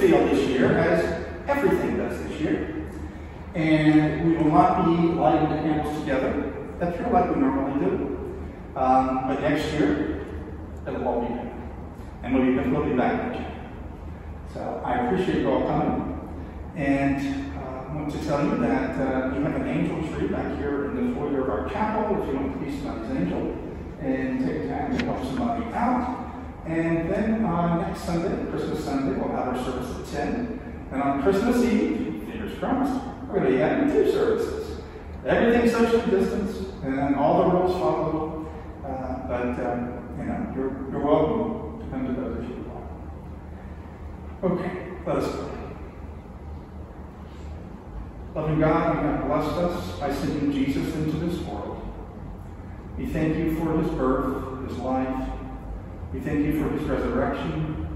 feel this year, as everything does this year. And we will not be lighting the candles together. That's here like we normally do. Um, but next year, it'll all be back. And we'll be, we'll be back next year. So I appreciate you all coming. And uh, I want to tell you that uh, we have an angel tree back here in the foyer of our chapel if you want to be somebody's angel and take time to help somebody out. And then on next Sunday, Christmas Sunday, we'll have our service at 10. And on Christmas Eve, fingers crossed, we're going to be having two services. Everything social distance and all the rules followed. Uh, but, um, you know, you're, you're welcome to come to those if you want. Okay, let us pray. Loving God, you have blessed us by sending Jesus into this world. We thank you for his birth, his life. We thank you for his resurrection.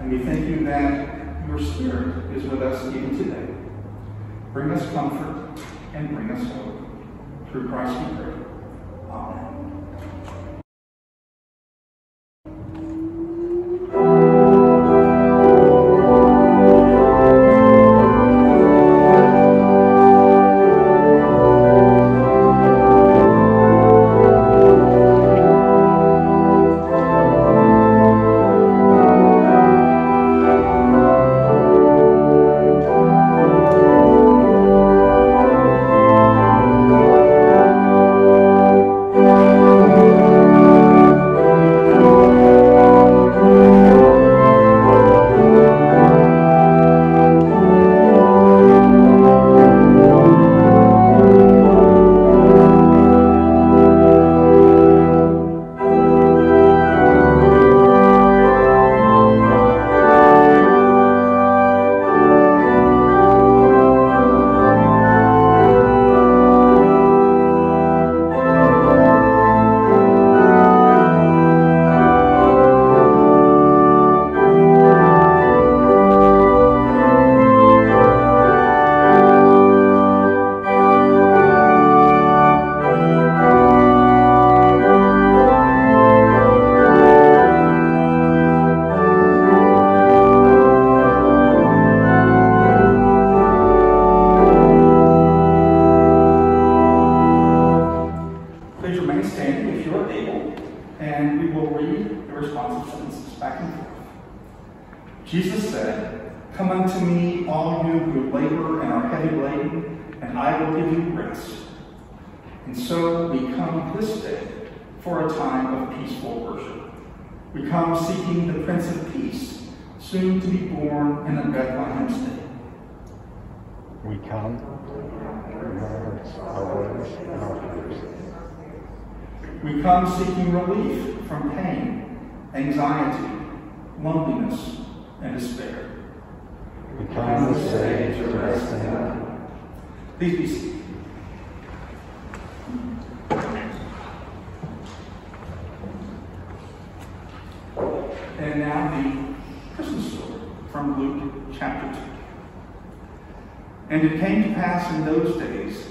And we thank you that your spirit is with us even today. Bring us comfort and bring us hope. Through Christ we pray. Amen. Will give you rest. And so we come this day for a time of peaceful worship. We come seeking the Prince of Peace, soon to be born in a Bethlehem state. We come in our words, and our prayers. We come seeking relief from pain, anxiety, loneliness, and despair. We come this day to rest in Him. Please be seated. And now the Christmas story from Luke chapter 2. And it came to pass in those days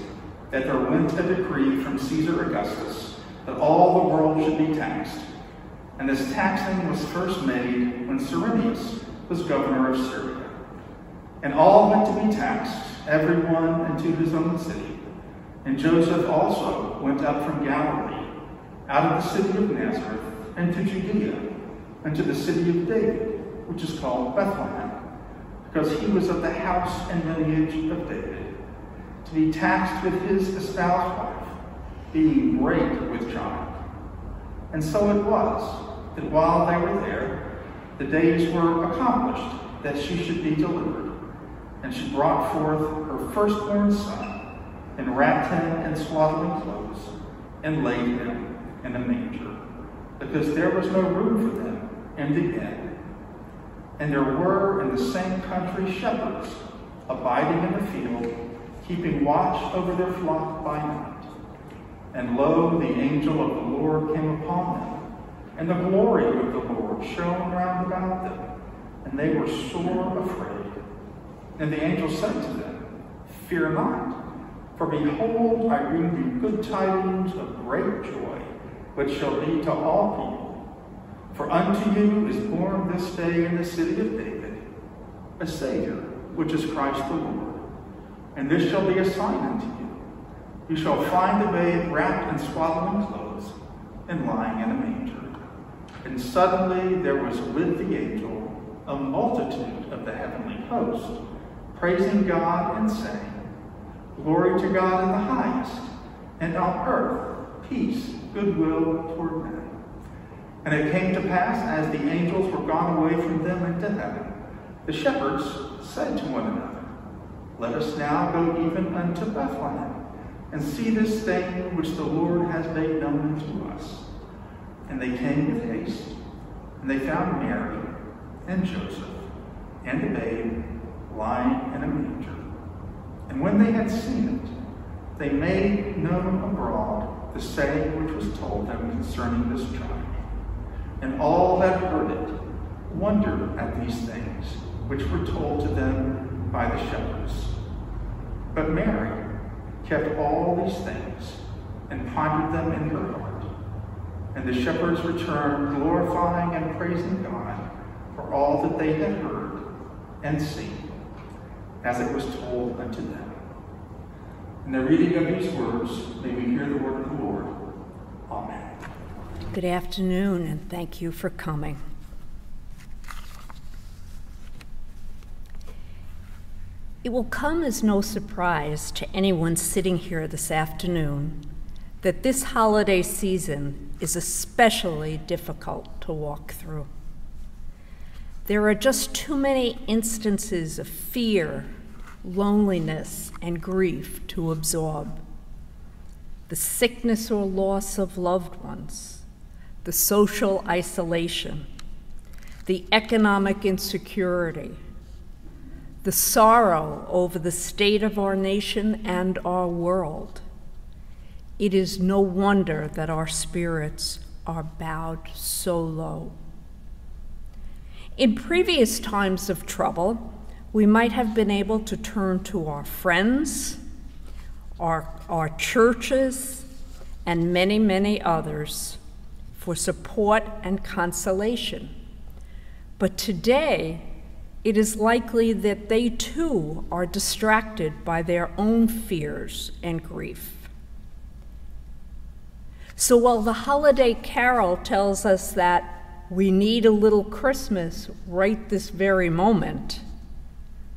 that there went a decree from Caesar Augustus that all the world should be taxed. And this taxing was first made when Cyrenius was governor of Syria. And all went to be taxed, every one into his own city. And Joseph also went up from Galilee, out of the city of Nazareth, into Judea, into the city of David, which is called Bethlehem, because he was of the house and lineage of David, to be taxed with his espoused wife, being great with child. And so it was that while they were there, the days were accomplished that she should be delivered. And she brought forth her firstborn son, and wrapped him in swaddling clothes, and laid him in a manger, because there was no room for them in the inn. And there were in the same country shepherds, abiding in the field, keeping watch over their flock by night. And lo, the angel of the Lord came upon them, and the glory of the Lord shone round about them, and they were sore afraid. And the angel said to them, Fear not, for behold, I bring you good tidings of great joy, which shall be to all people. For unto you is born this day in the city of David a Savior, which is Christ the Lord. And this shall be a sign unto you. You shall find the babe wrapped in swaddling clothes and lying in a manger. And suddenly there was with the angel a multitude of the heavenly host, praising God and saying, Glory to God in the highest, and on earth peace, goodwill toward men. And it came to pass, as the angels were gone away from them into heaven, the shepherds said to one another, Let us now go even unto Bethlehem, and see this thing which the Lord has made known to us. And they came with haste, and they found Mary and Joseph and the babe lying in a manger. And when they had seen it, they made known abroad the saying which was told them concerning this child. And all that heard it wondered at these things which were told to them by the shepherds. But Mary kept all these things and pondered them in her heart. And the shepherds returned, glorifying and praising God for all that they had heard and seen, as it was told unto them. In the reading of these words, may we hear the word of the Lord. Amen. Good afternoon, and thank you for coming. It will come as no surprise to anyone sitting here this afternoon that this holiday season is especially difficult to walk through. There are just too many instances of fear, loneliness, and grief to absorb. The sickness or loss of loved ones, the social isolation, the economic insecurity, the sorrow over the state of our nation and our world. It is no wonder that our spirits are bowed so low. In previous times of trouble, we might have been able to turn to our friends, our, our churches, and many, many others for support and consolation. But today, it is likely that they too are distracted by their own fears and grief. So while the holiday carol tells us that we need a little Christmas right this very moment,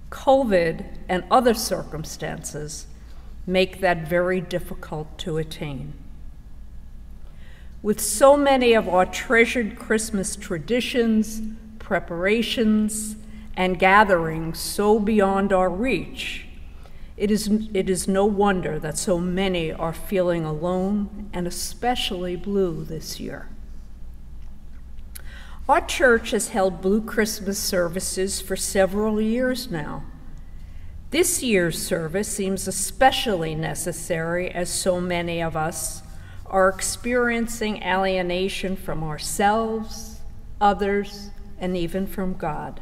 COVID and other circumstances make that very difficult to attain. With so many of our treasured Christmas traditions, preparations, and gatherings so beyond our reach, it is, it is no wonder that so many are feeling alone and especially blue this year. Our church has held Blue Christmas services for several years now. This year's service seems especially necessary as so many of us are experiencing alienation from ourselves, others, and even from God.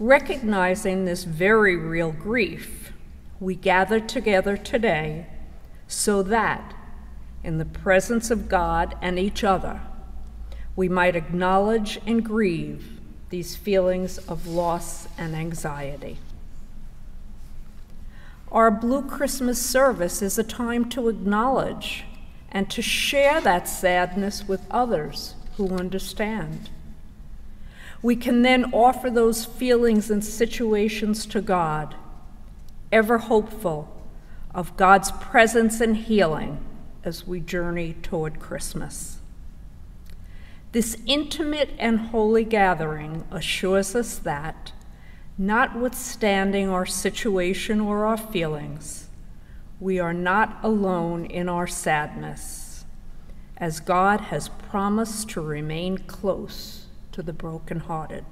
Recognizing this very real grief, we gather together today so that, in the presence of God and each other, we might acknowledge and grieve these feelings of loss and anxiety. Our Blue Christmas service is a time to acknowledge and to share that sadness with others who understand. We can then offer those feelings and situations to God, ever hopeful of God's presence and healing as we journey toward Christmas. This intimate and holy gathering assures us that, notwithstanding our situation or our feelings, we are not alone in our sadness, as God has promised to remain close to the brokenhearted.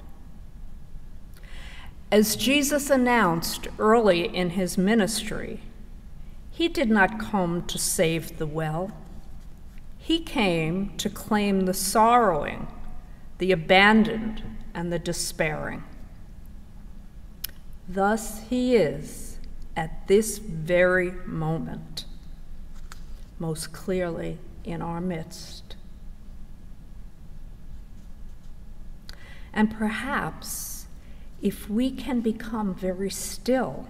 As Jesus announced early in his ministry, he did not come to save the well. He came to claim the sorrowing, the abandoned, and the despairing. Thus he is at this very moment, most clearly in our midst. And perhaps if we can become very still,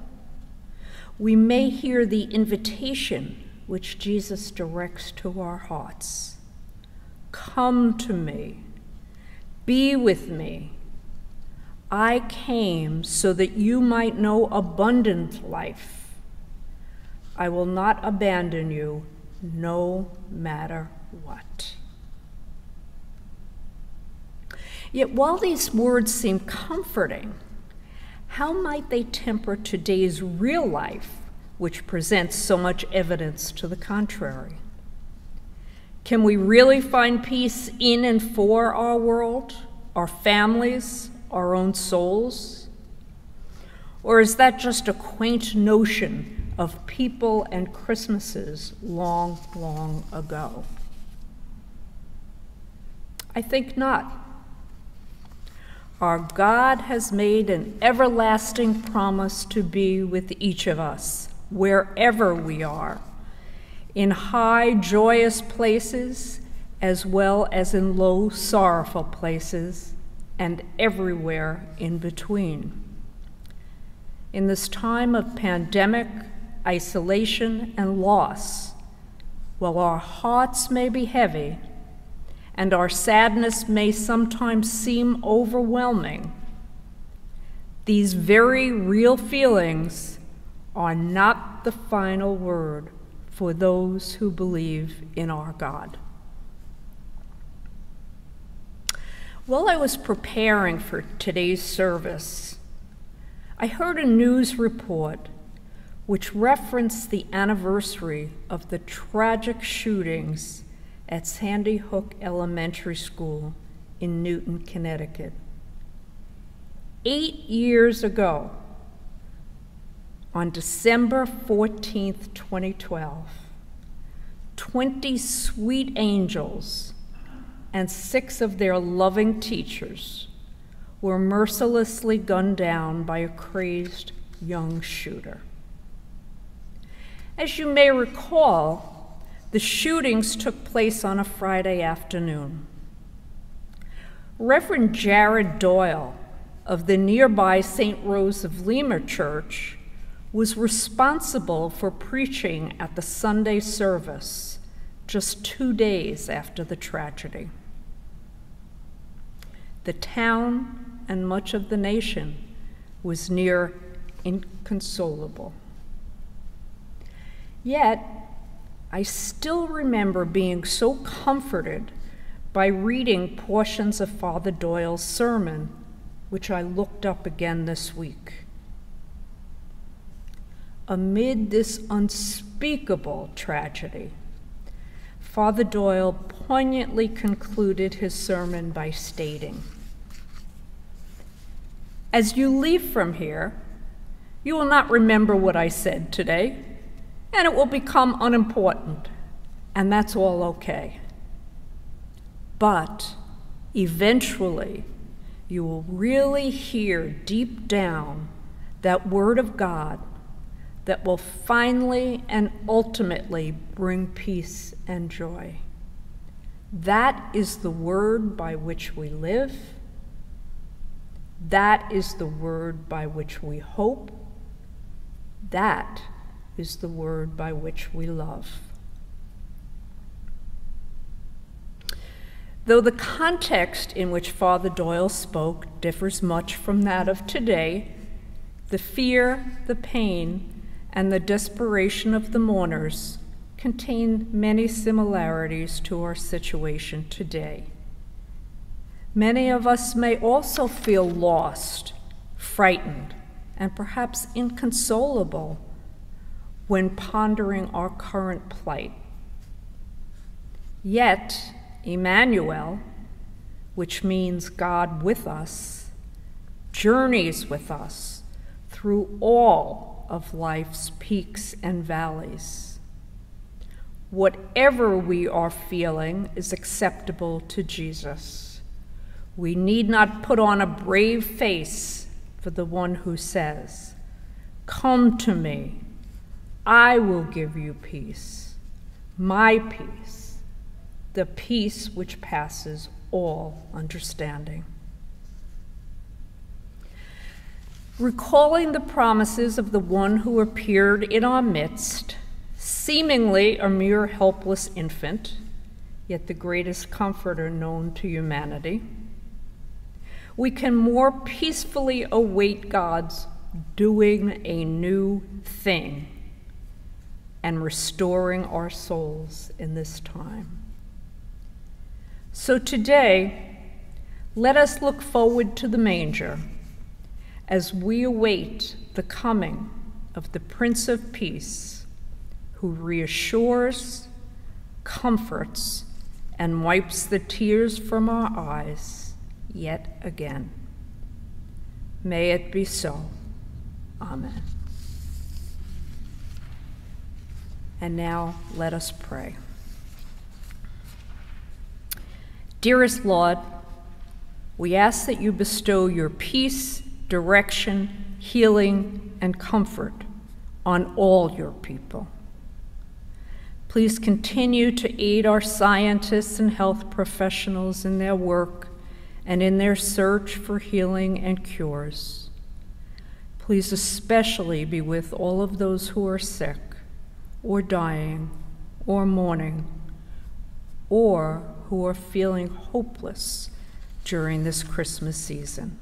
we may hear the invitation which Jesus directs to our hearts Come to me, be with me. I came so that you might know abundant life. I will not abandon you no matter what. Yet while these words seem comforting, how might they temper today's real life, which presents so much evidence to the contrary? Can we really find peace in and for our world, our families, our own souls? Or is that just a quaint notion of people and Christmases long, long ago? I think not. Our God has made an everlasting promise to be with each of us, wherever we are, in high, joyous places, as well as in low, sorrowful places, and everywhere in between. In this time of pandemic, isolation, and loss, while our hearts may be heavy, and our sadness may sometimes seem overwhelming, these very real feelings are not the final word for those who believe in our God. While I was preparing for today's service, I heard a news report which referenced the anniversary of the tragic shootings at Sandy Hook Elementary School in Newtown, Connecticut. Eight years ago, on December 14th, 2012, 20 sweet angels and six of their loving teachers were mercilessly gunned down by a crazed young shooter. As you may recall, the shootings took place on a Friday afternoon. Reverend Jared Doyle of the nearby St. Rose of Lima Church was responsible for preaching at the Sunday service just two days after the tragedy. The town and much of the nation was near inconsolable. Yet, I still remember being so comforted by reading portions of Father Doyle's sermon, which I looked up again this week. Amid this unspeakable tragedy, Father Doyle poignantly concluded his sermon by stating As you leave from here, you will not remember what I said today and it will become unimportant, and that's all okay. But eventually, you will really hear deep down that Word of God that will finally and ultimately bring peace and joy. That is the Word by which we live. That is the Word by which we hope. That is the word by which we love. Though the context in which Father Doyle spoke differs much from that of today, the fear, the pain, and the desperation of the mourners contain many similarities to our situation today. Many of us may also feel lost, frightened, and perhaps inconsolable when pondering our current plight. Yet, Emmanuel, which means God with us, journeys with us through all of life's peaks and valleys. Whatever we are feeling is acceptable to Jesus. We need not put on a brave face for the one who says, Come to me I will give you peace, my peace, the peace which passes all understanding. Recalling the promises of the one who appeared in our midst, seemingly a mere helpless infant, yet the greatest comforter known to humanity, we can more peacefully await God's doing a new thing and restoring our souls in this time. So today, let us look forward to the manger as we await the coming of the Prince of Peace, who reassures, comforts, and wipes the tears from our eyes yet again. May it be so. Amen. And now let us pray. Dearest Lord, we ask that you bestow your peace direction, healing, and comfort on all your people. Please continue to aid our scientists and health professionals in their work and in their search for healing and cures. Please especially be with all of those who are sick or dying or mourning or who are feeling hopeless during this Christmas season.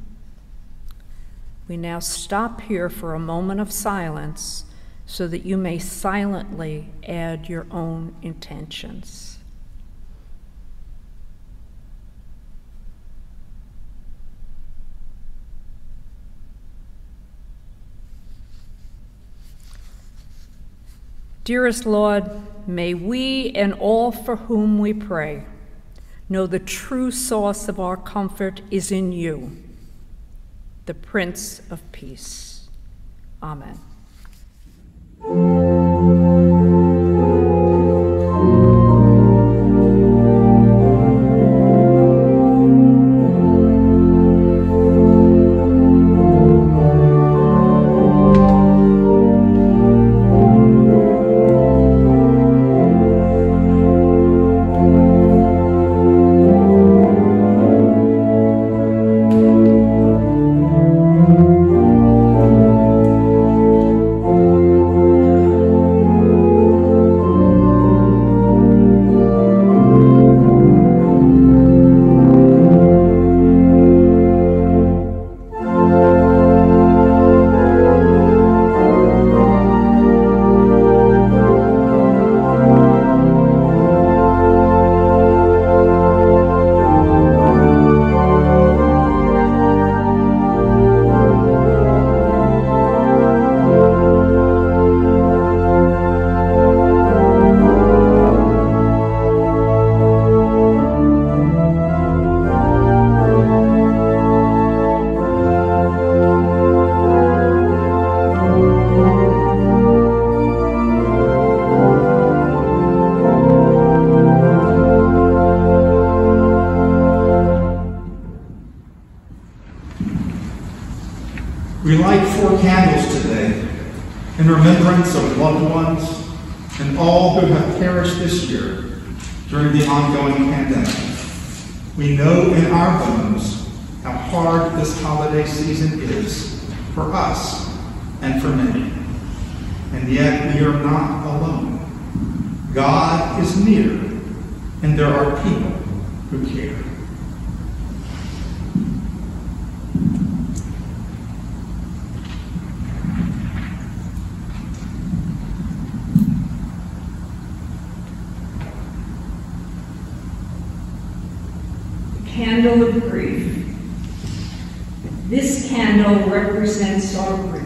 We now stop here for a moment of silence so that you may silently add your own intentions. Dearest Lord, may we and all for whom we pray know the true source of our comfort is in you the Prince of Peace. Amen. Candle of grief. This candle represents our grief.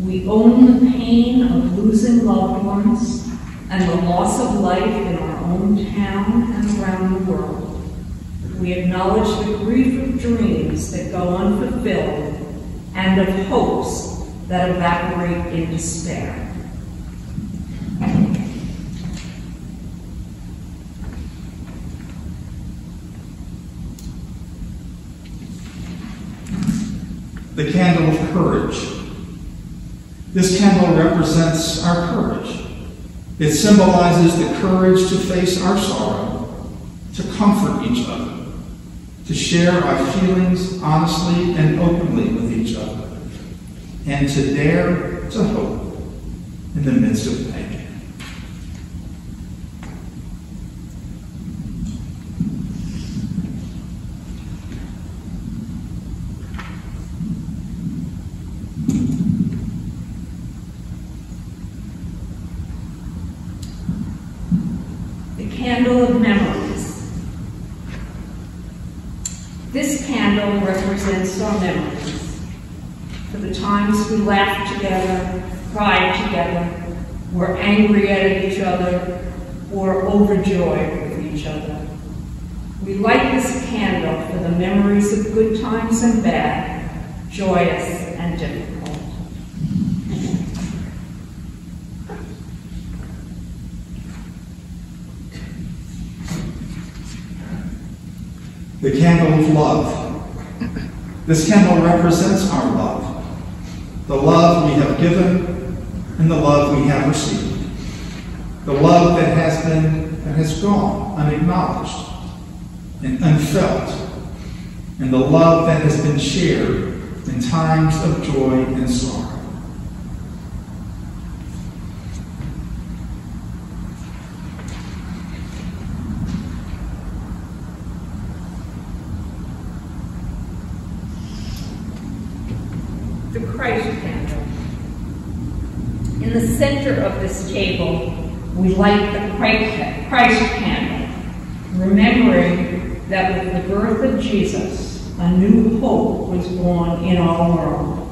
We own the pain of losing loved ones and the loss of life in our own town and around the world. We acknowledge the grief of dreams that go unfulfilled and of hopes that evaporate in despair. the candle of courage. Candle represents our courage. It symbolizes the courage to face our sorrow, to comfort each other, to share our feelings honestly and openly with each other, and to dare to hope in the midst of pain. The candle of memories. This candle represents our memories. For the times we laughed together, cried together, were angry at each other, or overjoyed with each other. We light this candle for the memories of times and bad, joyous and difficult. The candle of love. This candle represents our love. The love we have given and the love we have received. The love that has been and has gone unacknowledged and unfelt. And the love that has been shared in times of joy and sorrow. the Christ candle. In the center of this table, we light the Christ candle, remembering that with the birth of Jesus, a new hope was born in our world.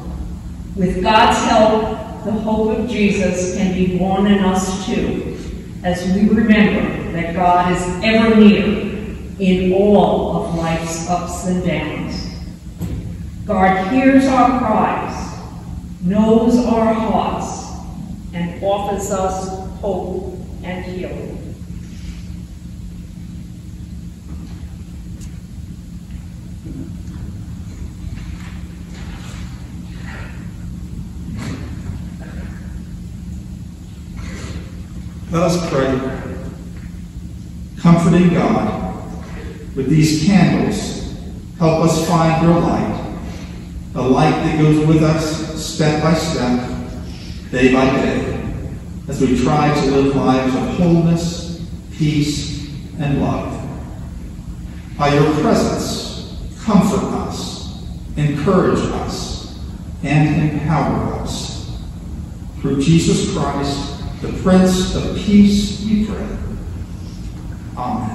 With God's help, the hope of Jesus can be born in us too, as we remember that God is ever near in all of life's ups and downs. God hears our cries, knows our hearts, and offers us hope and healing. Let us pray. Comforting God, with these candles, help us find your light, a light that goes with us step by step, day by day, as we try to live lives of wholeness, peace, and love. By your presence, comfort us, encourage us, and empower us. Through Jesus Christ, the Prince of Peace, we pray. Amen.